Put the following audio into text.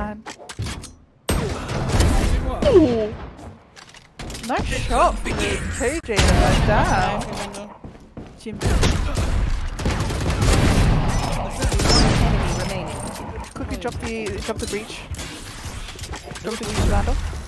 man. Ooh. Nice shot from KJ right down. Jim. Quickly drop the drop the breach. Drop the breach, Randall.